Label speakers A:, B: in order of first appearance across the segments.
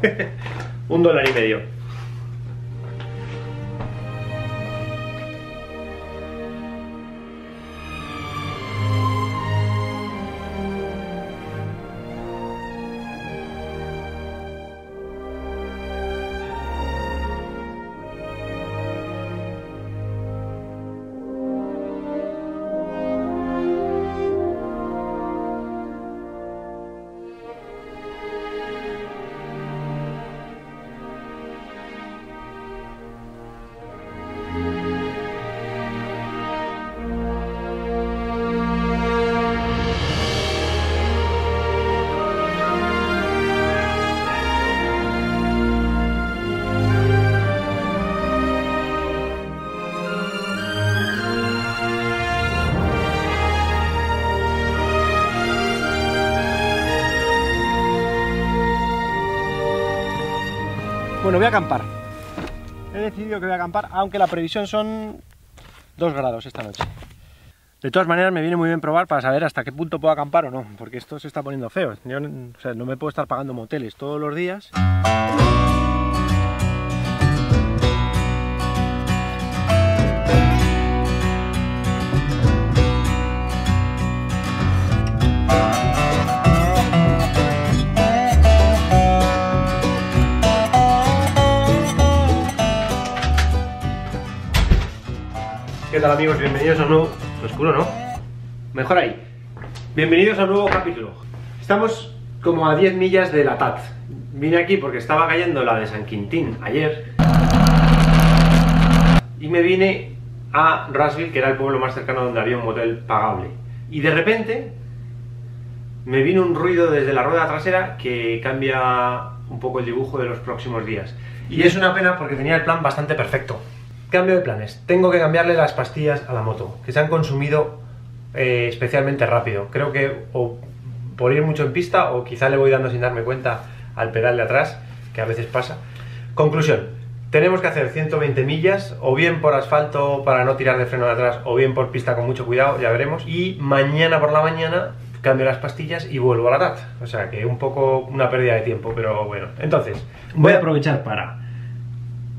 A: un dólar y medio. Bueno, voy a acampar. He decidido que voy a acampar, aunque la previsión son 2 grados esta noche. De todas maneras, me viene muy bien probar para saber hasta qué punto puedo acampar o no, porque esto se está poniendo feo. O sea, no me puedo estar pagando moteles todos los días. ¿Qué tal amigos? Bienvenidos a un nuevo... Oscuro, ¿no? Mejor ahí. Bienvenidos a un nuevo capítulo. Estamos como a 10 millas de la TAT. Vine aquí porque estaba cayendo la de San Quintín ayer. Y me vine a Rasville, que era el pueblo más cercano donde había un motel pagable. Y de repente me vino un ruido desde la rueda trasera que cambia un poco el dibujo de los próximos días. Y es una pena porque tenía el plan bastante perfecto. Cambio de planes. Tengo que cambiarle las pastillas a la moto, que se han consumido eh, especialmente rápido. Creo que o por ir mucho en pista o quizá le voy dando sin darme cuenta al pedal de atrás, que a veces pasa. Conclusión. Tenemos que hacer 120 millas, o bien por asfalto para no tirar de freno de atrás, o bien por pista con mucho cuidado, ya veremos. Y mañana por la mañana cambio las pastillas y vuelvo a la TAT. O sea que un poco una pérdida de tiempo, pero bueno. Entonces, voy a aprovechar para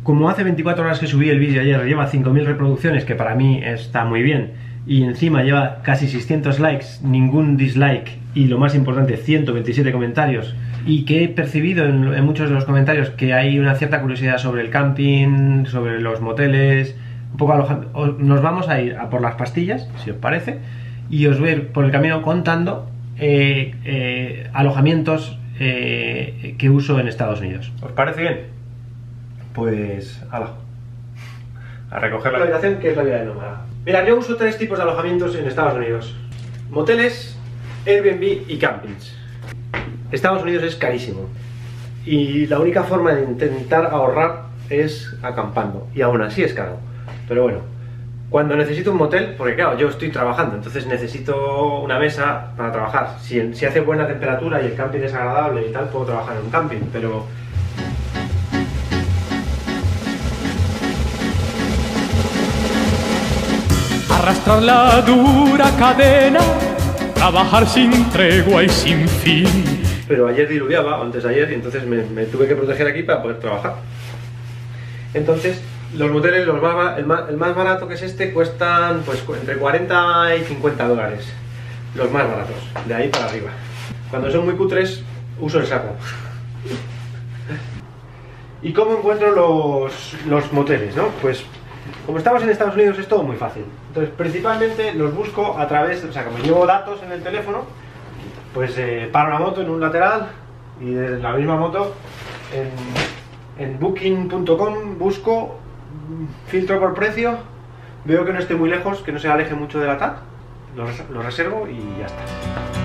A: como hace 24 horas que subí el vídeo ayer, lleva 5.000 reproducciones, que para mí está muy bien, y encima lleva casi 600 likes, ningún dislike, y lo más importante, 127 comentarios, y que he percibido en, muchos de los comentarios que hay una cierta curiosidad sobre el camping, sobre los moteles, un poco alojamiento. Nos vamos a ir a por las pastillas, si os parece, y os voy a ir por el camino contando eh, eh, alojamientos eh, que uso en Estados Unidos. ¿Os parece bien? Pues ala, a recoger la habitación que es la vida de nómada. Mira, yo uso tres tipos de alojamientos en Estados Unidos. Moteles, Airbnb y campings. Estados Unidos es carísimo. Y la única forma de intentar ahorrar es acampando. Y aún así es caro. Pero bueno, cuando necesito un motel, porque claro, yo estoy trabajando, entonces necesito una mesa para trabajar. Si, si hace buena temperatura y el camping es agradable y tal, puedo trabajar en un camping, pero
B: arrastrar la dura cadena, trabajar sin tregua y sin fin.
A: Pero ayer diluviaba, antes de ayer, y entonces me, tuve que proteger aquí para poder trabajar. Entonces, los moteles, los más, el, más, el más barato que es este, cuestan pues entre 40 y 50 dólares. Los más baratos, de ahí para arriba. Cuando son muy cutres, uso el saco. ¿Y cómo encuentro los, los moteles? ¿no? Pues como estamos en Estados Unidos es todo muy fácil. Entonces, principalmente los busco a través, o sea, como llevo datos en el teléfono, pues eh, paro la moto en un lateral y desde la misma moto en, en booking.com busco, filtro por precio, veo que no esté muy lejos, que no se aleje mucho de la lo, lo reservo y ya está.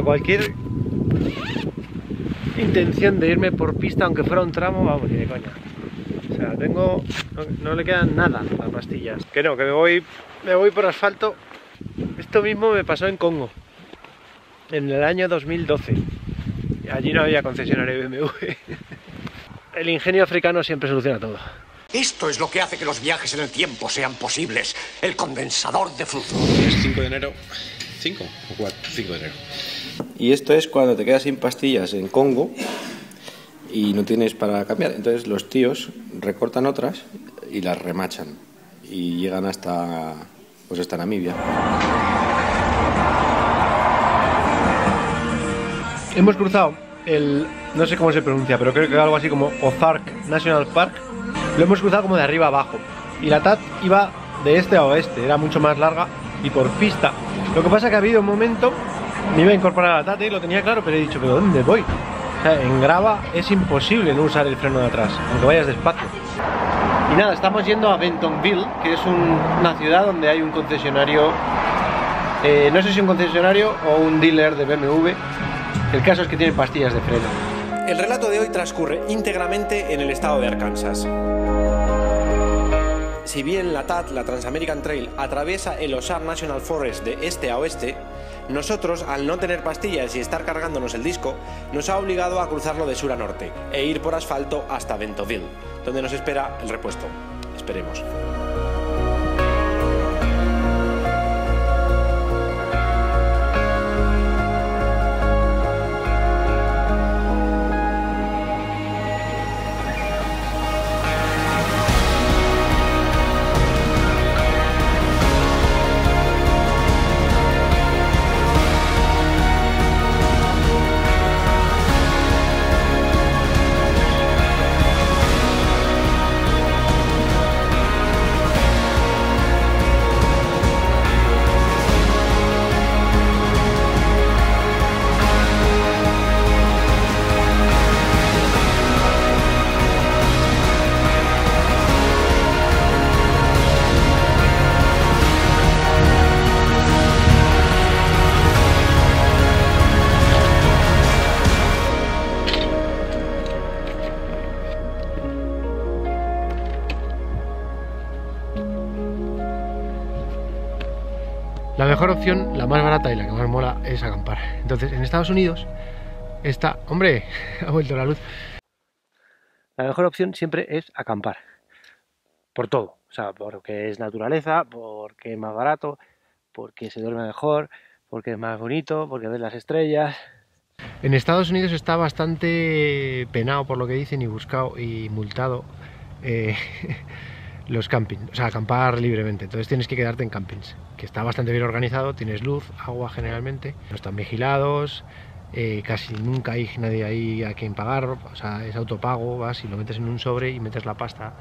A: Bueno, cualquier intención de irme por pista, aunque fuera un tramo, vamos, ni de coña. O sea, tengo. No, no le quedan nada a las pastillas. Que no, que me voy, me voy por asfalto. Esto mismo me pasó en Congo, en el año 2012. Allí no había concesionario BMW. El ingenio africano siempre soluciona todo.
C: Esto es lo que hace que los viajes en el tiempo sean posibles. El condensador de flujo.
D: Es 5 de enero. 5 o 4, 5 de enero.
E: Y esto es cuando te quedas sin pastillas en Congo y no tienes para cambiar. Entonces los tíos recortan otras y las remachan y llegan hasta pues hasta Namibia.
A: Hemos cruzado el. No sé cómo se pronuncia, pero creo que algo así como Ozark National Park. Lo hemos cruzado como de arriba abajo. Y la TAT iba de este a oeste, era mucho más larga y por pista. Lo que pasa es que ha habido un momento, me iba a incorporar a la TAT y lo tenía claro, pero he dicho, ¿pero dónde voy? O sea, en grava es imposible no usar el freno de atrás, aunque vayas despacio. Y nada, estamos yendo a Bentonville, que es un- una ciudad donde hay un concesionario, eh, no sé si un concesionario o un dealer de BMW. El caso es que tiene pastillas de freno.
F: El relato de hoy transcurre íntegramente en el estado de Arkansas. Si bien la TAT, la Transamerican Trail, atraviesa el Ozark National Forest de este a oeste, nosotros, al no tener pastillas y estar cargándonos el disco, nos ha obligado a cruzarlo de sur a norte e ir por asfalto hasta Bentonville, donde nos espera el repuesto. Esperemos.
A: Mejor opción, la más barata y la que más mola es acampar. Entonces, en Estados Unidos está, hombre, ha vuelto la luz. La mejor opción siempre es acampar. Por todo. O sea, porque es naturaleza, porque es más barato, porque se duerme mejor, porque es más bonito, porque ves las estrellas. En Estados Unidos está bastante penado por lo que dicen y buscado y multado eh, los campings, o sea, acampar libremente. Entonces tienes que quedarte en campings, que está bastante bien organizado, tienes luz, agua generalmente, no están vigilados, eh, casi nunca hay nadie ahí a quien pagar, o sea, es autopago, vas y lo metes en un sobre y metes la pasta.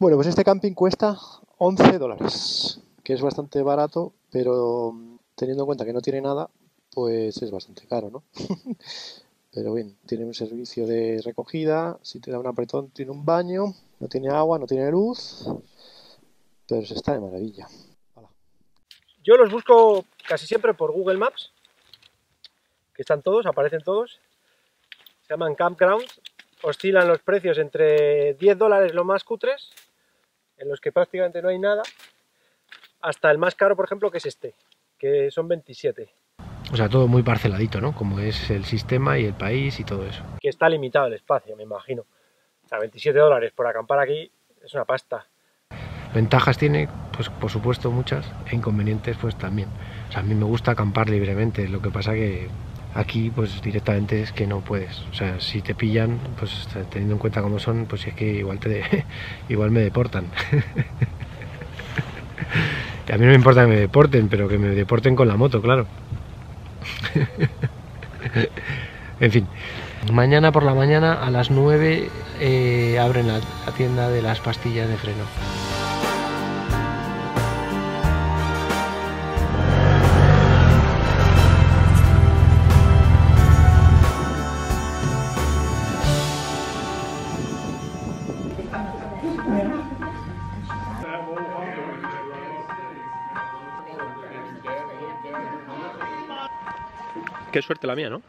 G: Bueno, pues este camping cuesta 11 dólares, que es bastante barato, pero mm, teniendo en cuenta que no tiene nada, pues es bastante caro, ¿no? Pero bien, tiene un servicio de recogida, si te da un apretón tiene un baño, no tiene agua, no tiene luz, pero se está de maravilla. Yo los busco casi siempre por Google Maps, que están todos, aparecen todos. Se llaman campgrounds, oscilan los precios entre 10 dólares los más cutres, en los que prácticamente no hay nada, hasta el más caro, por ejemplo, que es este, que son 27.
A: O sea, todo muy parceladito, ¿no? Como es el sistema y el país y todo eso.
G: Que está limitado el espacio, me imagino. O sea, 27 dólares por acampar aquí es una pasta.
A: Ventajas tiene, pues por supuesto muchas, e inconvenientes pues también. O sea, a mí me gusta acampar libremente, lo que pasa que aquí pues directamente es que no puedes. O sea, si te pillan, pues teniendo en cuenta cómo son, pues es que igual te igual me deportan. a mí no me importa que me deporten, pero que me deporten con la moto, claro. en fin, mañana por la mañana a las 9 eh, abren la, la tienda de las pastillas de freno. Qué suerte la mía, ¿no?